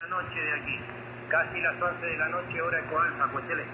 La noche de aquí, casi las 11 de la noche, hora Ecoalfa, Cuetele.